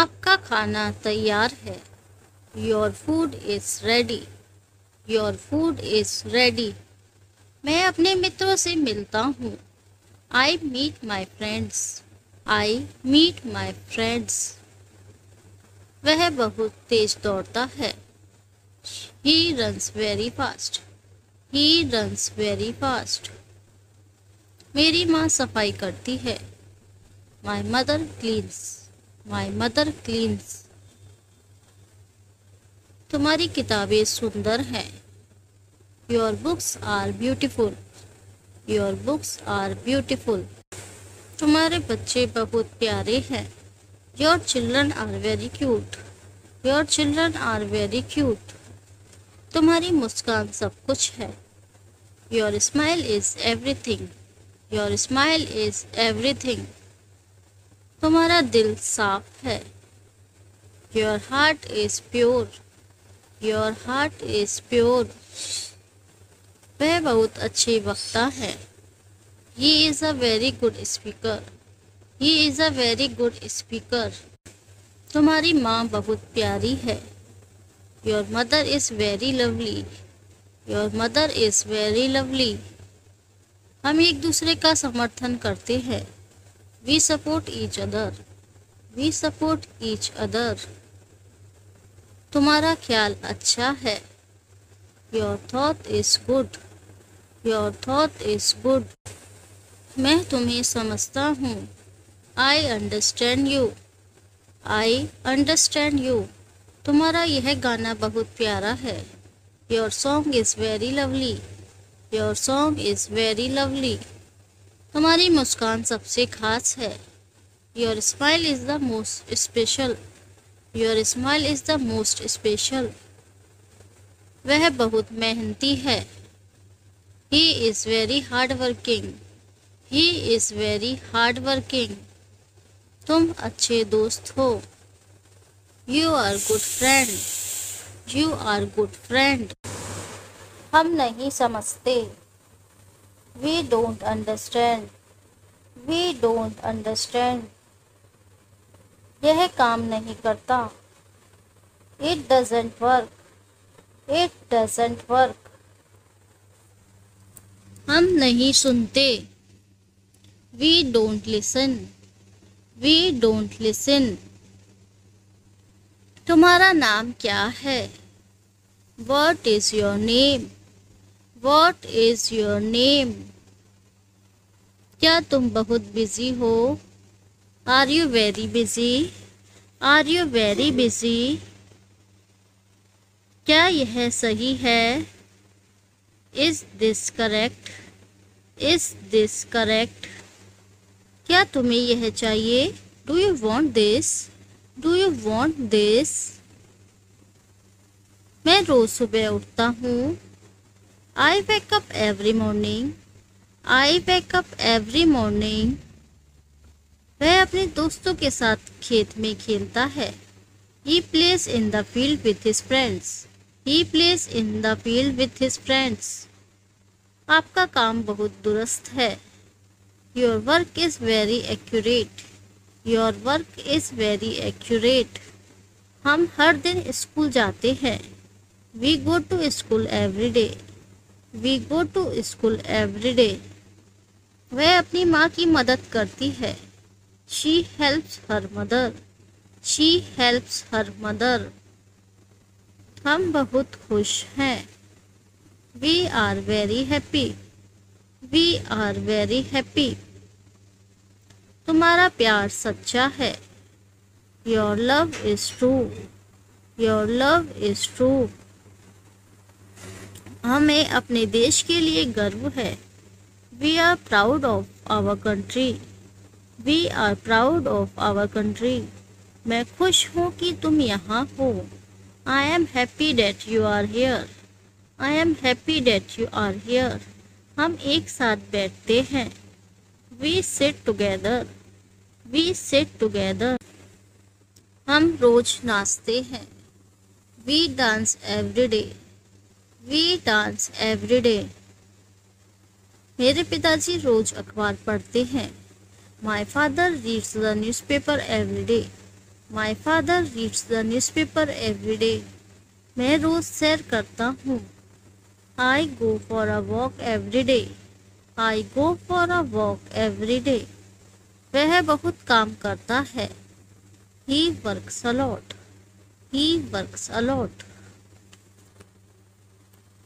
आपका खाना तैयार है। Your food is ready your food is ready मैं अपने मित्रों से मिलता हूँ। I meet my friends I meet my friends वह बहुत तेज दौड़ता है। He runs very fast he runs very fast मेरी माँ सफ़ाई करती है। My mother cleans my mother cleans तुम्हारी किताबें सुंदर हैं। Your books are beautiful your books are beautiful तुम्हारे बच्चे बहुत प्यारे हैं। Your children are very cute your children are very cute तुम्हारी मुस्कान सब कुछ है। Your smile is everything your smile is everything तुम्हारा दिल साफ़ है। Your heart is pure your heart is pure वह बहुत अच्छी वक्ता है। He is a very good speaker he is a very good speaker तुम्हारी माँ बहुत प्यारी है। Your mother is very lovely your mother is very lovely हम एक दूसरे का समर्थन करते हैं। We support each other we support each other तुम्हारा ख्याल अच्छा है। Your thought is good your thought is good मैं तुम्हें समझता हूँ। I understand you I understand you तुम्हारा यह गाना बहुत प्यारा है। Your song is very lovely your song is very lovely तुम्हारी मुस्कान सबसे खास है। Your smile is the most special your smile is the most special वह बहुत मेहनती है। He is very hard working he is very hard working तुम अच्छे दोस्त हो। You are good friend you are good friend हम नहीं समझते। We don't understand. We don't understand. यह काम नहीं करता It doesn't work. It doesn't work. हम नहीं सुनते we don't listen we don't listen तुम्हारा नाम क्या है what is your name what is your name क्या तुम बहुत बिज़ी हो? Are you very busy are you very busy क्या यह सही है? Is this correct is this correct क्या तुम्हें यह चाहिए? Do you want this do you want this मैं रोज सुबह उठता हूँ। I wake up every morning I wake up every morning वह अपने दोस्तों के साथ खेत में खेलता है। He plays in the field with his friends he plays in the field with his friends आपका काम बहुत दुरुस्त है। Your work is very accurate your work is very accurate हम हर दिन स्कूल जाते हैं। We go to school every day we go to school every day वह अपनी माँ की मदद करती है। She helps her mother she helps her mother हम बहुत खुश हैं। We are very happy we are very happy तुम्हारा प्यार सच्चा है। Your love is true your love is true. हमें अपने देश के लिए गर्व है। We are proud of our country we are proud of our country मैं खुश हूँ कि तुम यहाँ हो। I am happy that you are here I am happy that you are here हम एक साथ बैठते हैं। We sit together we sit together हम रोज नाचते हैं। We dance every day we dance every day मेरे पिताजी रोज अखबार पढ़ते हैं। My father reads the newspaper every day my father reads the newspaper every day मैं रोज़ सैर करता हूँ। I go for a walk every day I go for a walk every day वह बहुत काम करता है। He works a lot he works a lot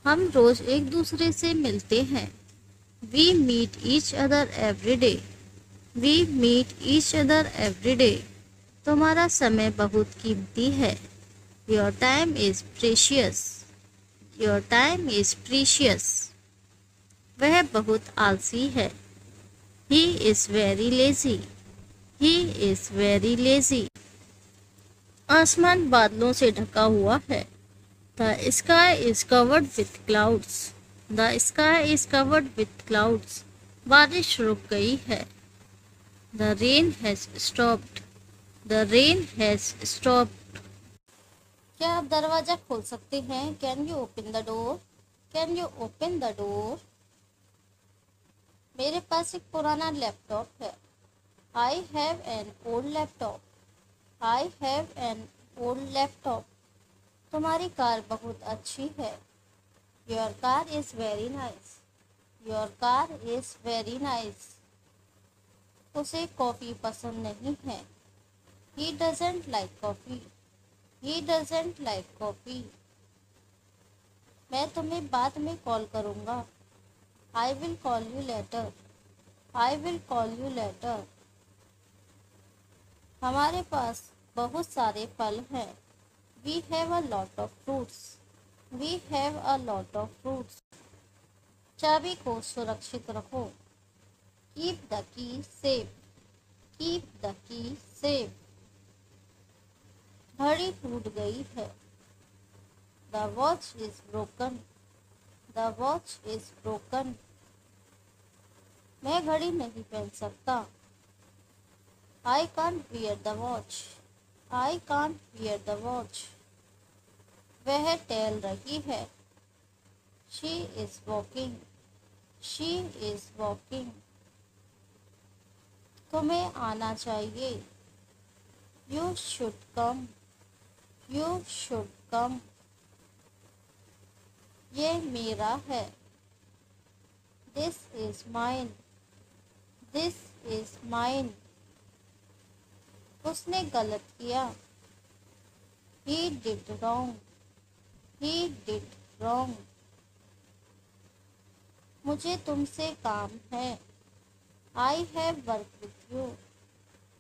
हम रोज एक दूसरे से मिलते हैं। We meet each other every day we meet each other every day तुम्हारा समय बहुत कीमती है। Your time is precious your time is precious वह बहुत आलसी है। He is very lazy he is very lazy आसमान बादलों से ढका हुआ है। The sky is covered with clouds. The sky is covered with clouds. बारिश रुक गई है। The rain has stopped the rain has stopped क्या आप दरवाज़ा खोल सकते हैं? Can you open the door can you open the door मेरे पास एक पुराना लैपटॉप है। I have an old laptop I have an old laptop तुम्हारी कार बहुत अच्छी है। Your car is very nice your car is very nice उसे कॉफ़ी पसंद नहीं है। He doesn't like coffee he doesn't like coffee मैं तुम्हें बाद में कॉल करूँगा। I will call you later I will call you later हमारे पास बहुत सारे फल हैं। We have a lot of fruits. We have a lot of fruits. चाबी को सुरक्षित रखो Keep the key safe. Keep the key safe. घड़ी टूट गई है The watch is broken. The watch is broken. मैं घड़ी नहीं पहन सकता I can't wear the watch. I can't wear the watch. वह टहल रही है। She is walking she is walking तुम्हें आना चाहिए। You should come you should come ये मेरा है। This is mine this is mine उसने गलत किया। He did wrong he did wrong. मुझे तुमसे काम है। I have work with you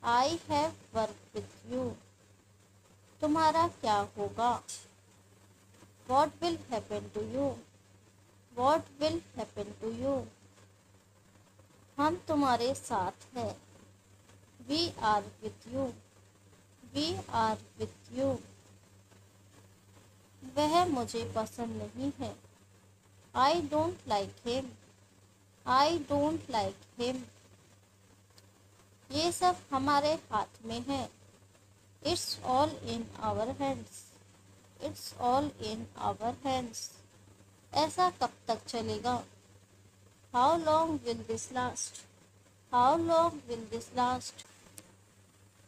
I have work with you तुम्हारा क्या होगा? What will happen to you what will happen to you हम तुम्हारे साथ हैं। We are with you we are with you वह मुझे पसंद नहीं है। I don't like him I don't like him ये सब हमारे हाथ में है। It's all in our hands it's all in our hands ऐसा कब तक चलेगा? How long will this last how long will this last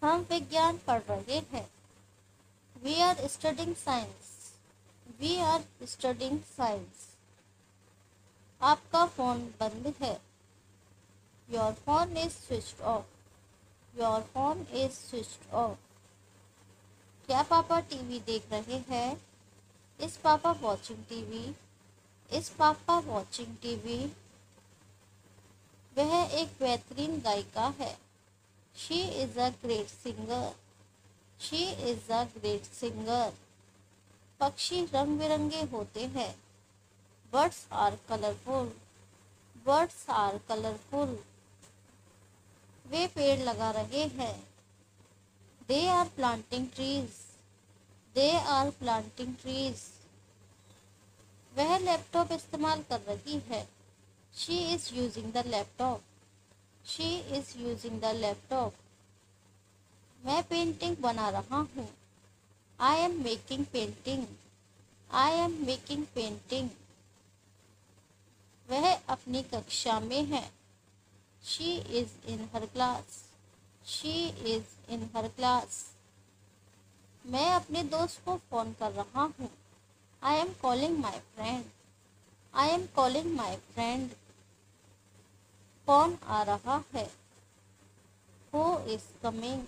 हम विज्ञान पढ़ रहे हैं। We are studying science we are studying science आपका फ़ोन बंद है। Your phone is switch off your phone is switch off क्या पापा टीवी देख रहे हैं? इस पापा वॉचिंग टीवी इस पापा वॉचिंग टीवी वह एक बेहतरीन गायिका है। She is a great singer she is a great singer पक्षी रंग बिरंगे होते हैं। Birds are colourful birds are colourful वे पेड़ लगा रहे हैं। They are planting trees they are planting trees वह लैपटॉप इस्तेमाल कर रही है। She is using the laptop she is using the laptop मैं पेंटिंग बना रहा हूँ। I am making painting. I am making painting. वह अपनी कक्षा में है। She is in her class she is in her class मैं अपने दोस्त को फ़ोन कर रहा हूँ। I am calling my friend I am calling my friend कौन आ रहा है? Who is coming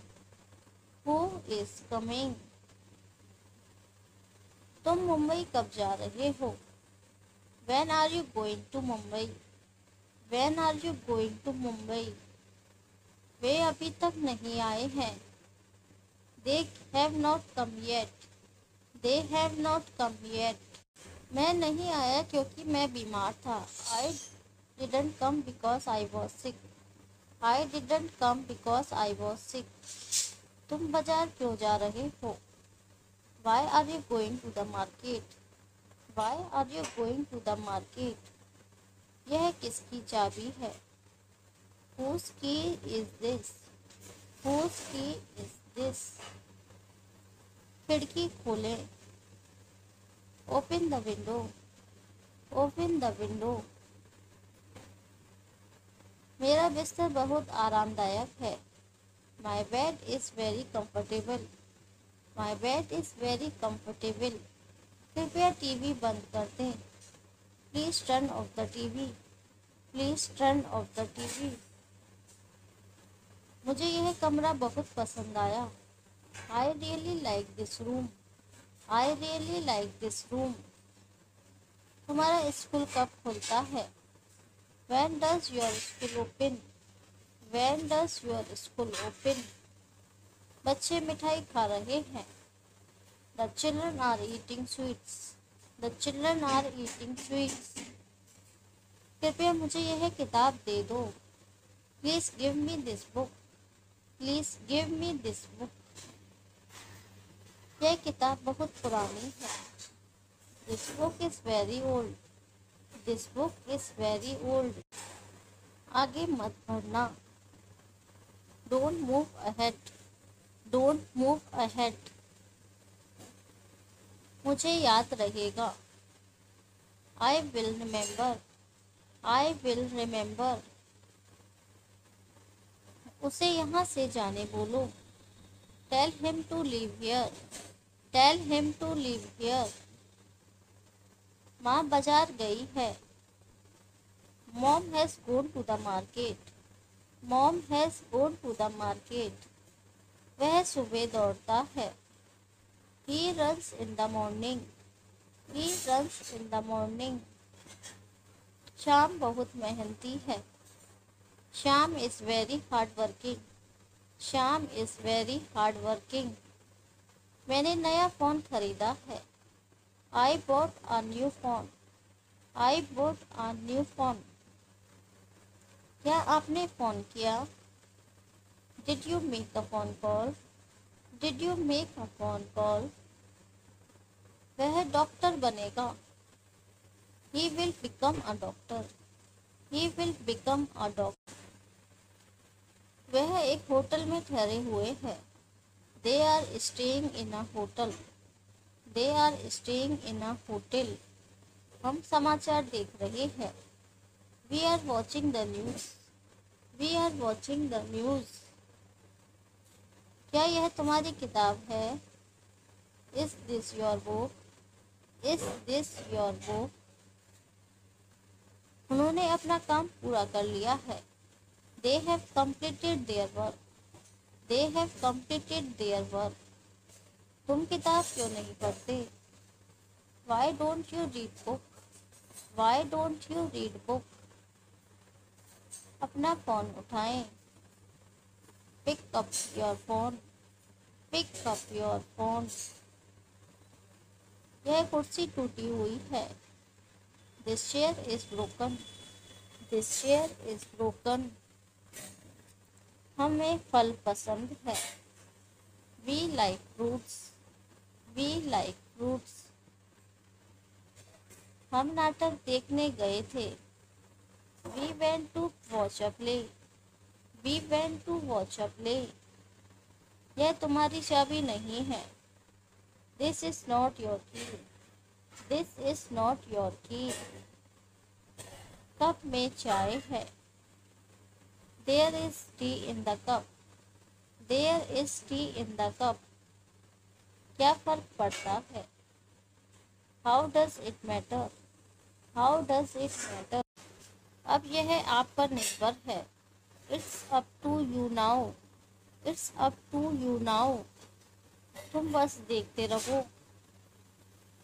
who is coming तुम मुंबई कब जा रहे हो? When are you going to Mumbai when are you going to Mumbai वे अभी तक नहीं आए हैं। They have not come yet they have not come yet मैं नहीं आया क्योंकि मैं बीमार था। I didn't come because I was sick I didn't come because I was sick तुम बाज़ार क्यों जा रहे हो? Why are you going to the market why are you going to the market यह किसकी चाबी है? Whose key is this? Whose key is this? खिड़की खोलें। Open the window open the window मेरा बिस्तर बहुत आरामदायक है। My bed is very comfortable my bed is very comfortable कृपया टीवी बंद कर दें please turn off the TV please turn off the TV मुझे यह कमरा बहुत पसंद आया। I really like this room I really like this room तुम्हारा स्कूल कब खुलता है? When does your school open when does your school open बच्चे मिठाई खा रहे हैं। The children are eating sweets the children are eating sweets कृपया मुझे यह किताब दे दो। Please give me this book please give me this book यह किताब बहुत पुरानी है। This book is very old this book is very old आगे मत बढ़ना। Don't move ahead don't move ahead मुझे याद रहेगा। I will remember I will remember उसे यहाँ से जाने बोलो। Tell him to leave here tell him to leave here माँ बाज़ार गई है। Mom has gone to the market mom has gone to the market वह सुबह दौड़ता है। He runs in the morning he runs in the morning Sham बहुत मेहनती है। Sham is very hard working Sham is very hard working मैंने नया phone ख़रीदा है। I bought a new phone I bought a new phone क्या आपने phone किया? Did you make a phone call did you make a phone call वह doctor बनेगा। He will become a doctor he will become a doctor वह एक hotel में ठहरे हुए हैं। They are staying in a hotel they are staying in a hotel हम समाचार देख रहे हैं। We are watching the news we are watching the news क्या यह तुम्हारी किताब है? Is this your book is this your book उन्होंने अपना काम पूरा कर लिया है। They have completed their work they have completed their work तुम किताब क्यों नहीं पढ़ते? Why don't you read book why don't you read book अपना फ़ोन उठाएँ? Pick up your phone pick up your phone यह कुर्सी टूटी हुई है। This chair is broken this chair is broken हमें फल पसंद है। We like fruits we like fruits हम नाटक देखने गए थे। We went to watch a play we went to watch a play यह तुम्हारी चाबी नहीं है। This is not your key this is not your key cup में चाय है। There is tea in the cup there is tea in the cup क्या फ़र्क पड़ता है? How does it matter how does it matter अब यह आप पर निर्भर है। It's up to you now it's up to you now तुम बस देखते रहो।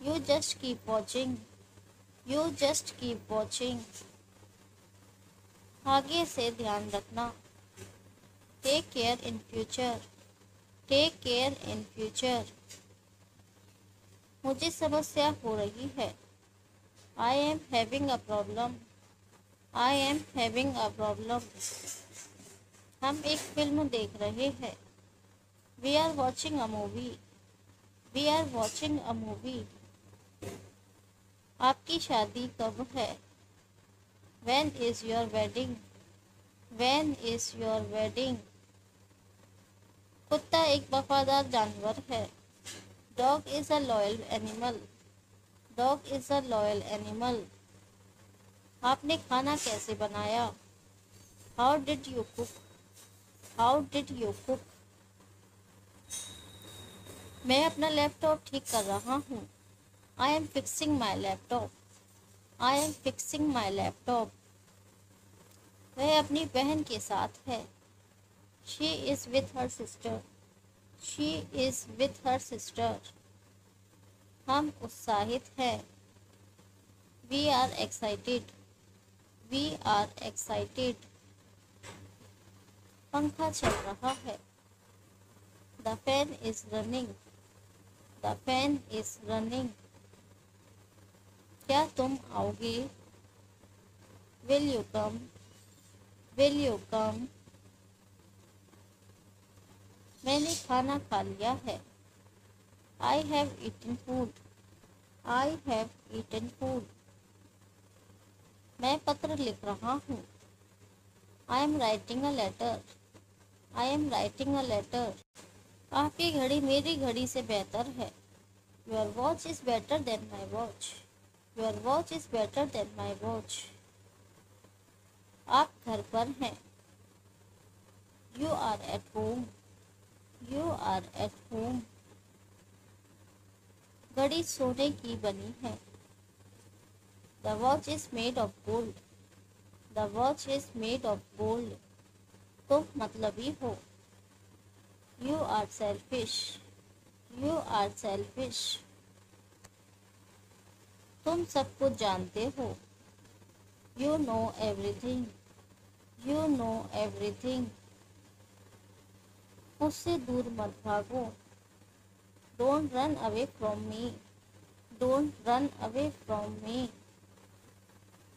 You just keep watching you just keep watching आगे से ध्यान रखना। Take care in future take care in future मुझे समस्या हो रही है। I am having a problem I am having a problem हम एक फ़िल्म देख रहे हैं। We are watching a movie we are watching a movie आपकी शादी कब है? When is your wedding when is your wedding कुत्ता एक वफादार जानवर है। Dog is a loyal animal dog is a loyal animal आपने खाना कैसे बनाया? How did you cook how did you cook मैं अपना लैपटॉप ठीक कर रहा हूँ। I am fixing my laptop I am fixing my laptop वह अपनी बहन के साथ है। She is with her sister she is with her sister हम उत्साहित हैं। We are excited we are excited. पंखा चल रहा है The fan is running. The fan is running. क्या तुम आओगे Will you come? Will you come? मैंने खाना खा लिया है I have eaten food I have eaten food मैं पत्र लिख रहा हूँ I am writing a letter I am writing a letter आपकी घड़ी मेरी घड़ी से बेहतर है। Your watch is better than my watch your watch is better than my watch आप घर पर हैं। You are at home you are at home घड़ी सोने की बनी है। The watch is made of gold the watch is made of gold तो मतलब ही हो। You are selfish you are selfish तुम सब कुछ जानते हो। You know everything you know everything मुझसे दूर मत भागो। Don't run away from me don't run away from me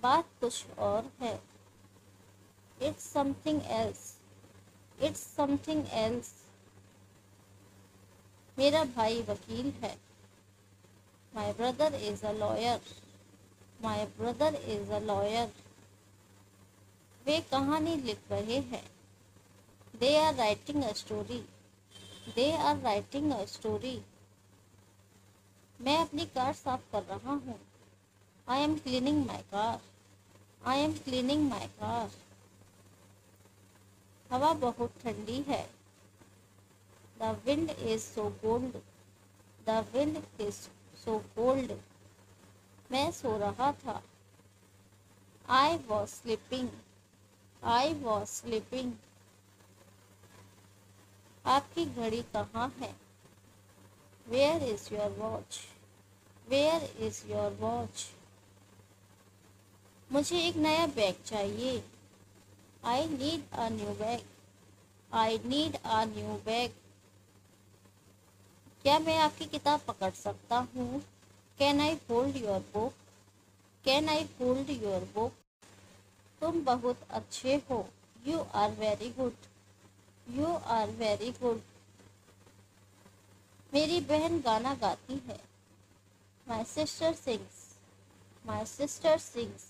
बात कुछ और है। It's something else it's something else मेरा भाई वकील है। My brother is a lawyer my brother is a lawyer वे कहानी लिख रहे हैं। They are writing a story. They are writing a story. मैं अपनी कार साफ़ कर रहा हूँ। I am cleaning my car I am cleaning my car हवा बहुत ठंडी है। The wind is so cold the wind is so cold मैं सो रहा था। I was sleeping I was sleeping आपकी घड़ी कहाँ है? Where is your watch where is your watch मुझे एक नया बैग चाहिए। I need a new bag I need a new bag क्या मैं आपकी किताब पकड़ सकता हूँ? Can I hold your book can I hold your book तुम बहुत अच्छे हो। You are very good you are very good मेरी बहन गाना गाती है। My sister sings my sister sings